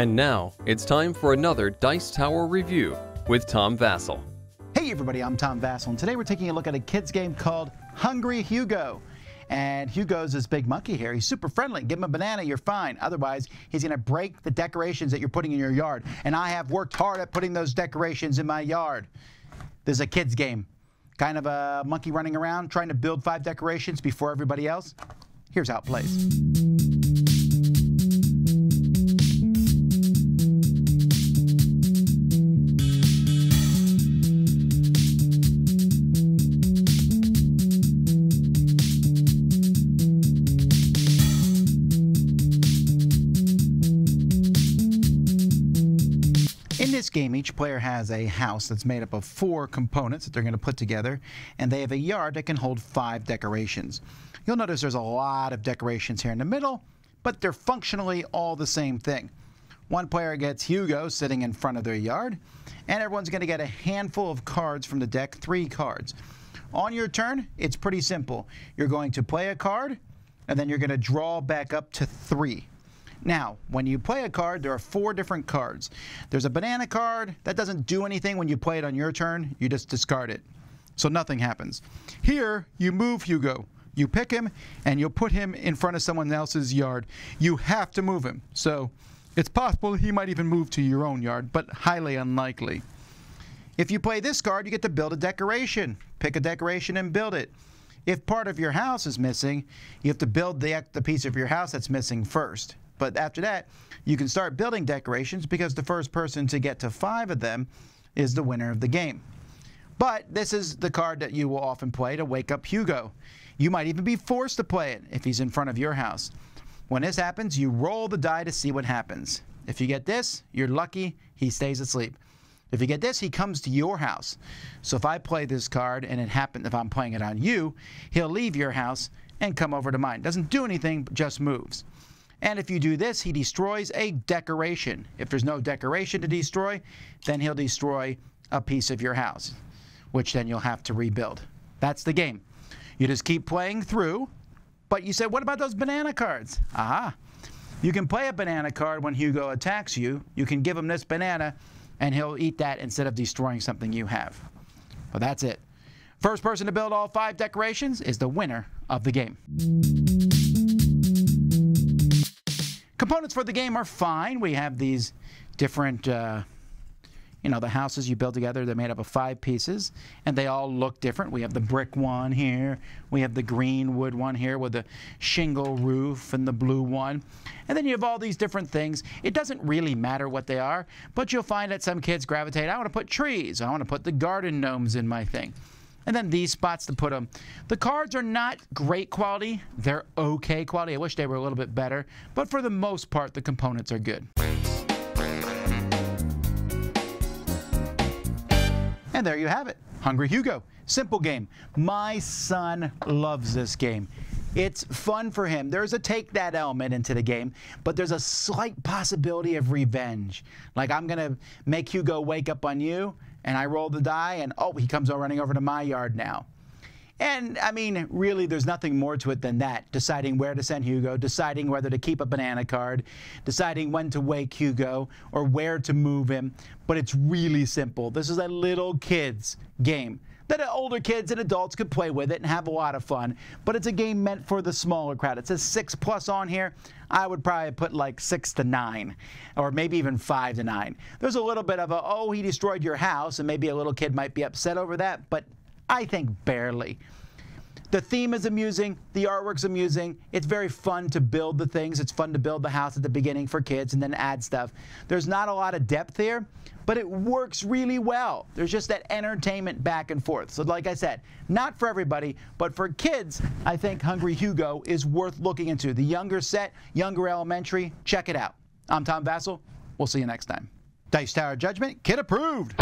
And now it's time for another Dice Tower review with Tom Vasel. Hey everybody, I'm Tom Vasel, and today we're taking a look at a kids game called Hungry Hugo. And Hugo's this big monkey here. He's super friendly. Give him a banana, you're fine. Otherwise, he's going to break the decorations that you're putting in your yard. And I have worked hard at putting those decorations in my yard. This is a kids game. Kind of a monkey running around trying to build five decorations before everybody else. Here's how it plays. In this game, each player has a house that's made up of four components that they're going to put together, and they have a yard that can hold five decorations. You'll notice there's a lot of decorations here in the middle, but they're functionally all the same thing. One player gets Hugo sitting in front of their yard, and everyone's going to get a handful of cards from the deck, three cards. On your turn, it's pretty simple. You're going to play a card, and then you're going to draw back up to three. Now, when you play a card, there are four different cards. There's a banana card that doesn't do anything when you play it on your turn. You just discard it. So nothing happens. Here, you move Hugo. You pick him and you'll put him in front of someone else's yard. You have to move him. So it's possible he might even move to your own yard, but highly unlikely. If you play this card, you get to build a decoration. Pick a decoration and build it. If part of your house is missing, you have to build the, the piece of your house that's missing first. But after that, you can start building decorations because the first person to get to five of them is the winner of the game. But this is the card that you will often play to wake up Hugo. You might even be forced to play it if he's in front of your house. When this happens, you roll the die to see what happens. If you get this, you're lucky he stays asleep. If you get this, he comes to your house. So if I play this card and it happens, if I'm playing it on you, he'll leave your house and come over to mine. Doesn't do anything, just moves. And if you do this, he destroys a decoration. If there's no decoration to destroy, then he'll destroy a piece of your house, which then you'll have to rebuild. That's the game. You just keep playing through, but you said, what about those banana cards? Aha. You can play a banana card when Hugo attacks you. You can give him this banana, and he'll eat that instead of destroying something you have. But that's it. First person to build all five decorations is the winner of the game. Components for the game are fine. We have these different, uh, you know, the houses you build together. They're made up of five pieces, and they all look different. We have the brick one here. We have the green wood one here with the shingle roof and the blue one. And then you have all these different things. It doesn't really matter what they are, but you'll find that some kids gravitate. I want to put trees. I want to put the garden gnomes in my thing and then these spots to put them. The cards are not great quality. They're okay quality. I wish they were a little bit better, but for the most part, the components are good. And there you have it. Hungry Hugo. Simple game. My son loves this game. It's fun for him. There's a take that element into the game, but there's a slight possibility of revenge. Like I'm going to make Hugo wake up on you, and I roll the die, and oh, he comes all running over to my yard now. And I mean, really, there's nothing more to it than that. Deciding where to send Hugo, deciding whether to keep a banana card, deciding when to wake Hugo, or where to move him. But it's really simple. This is a little kid's game that older kids and adults could play with it and have a lot of fun. But it's a game meant for the smaller crowd. It says six plus on here. I would probably put like six to nine, or maybe even five to nine. There's a little bit of a, oh, he destroyed your house, and maybe a little kid might be upset over that, but I think barely. The theme is amusing. The artwork's amusing. It's very fun to build the things. It's fun to build the house at the beginning for kids and then add stuff. There's not a lot of depth here, but it works really well. There's just that entertainment back and forth. So, like I said, not for everybody, but for kids, I think Hungry Hugo is worth looking into. The younger set, younger elementary, check it out. I'm Tom Vasel. We'll see you next time. Dice Tower Judgment, kid approved.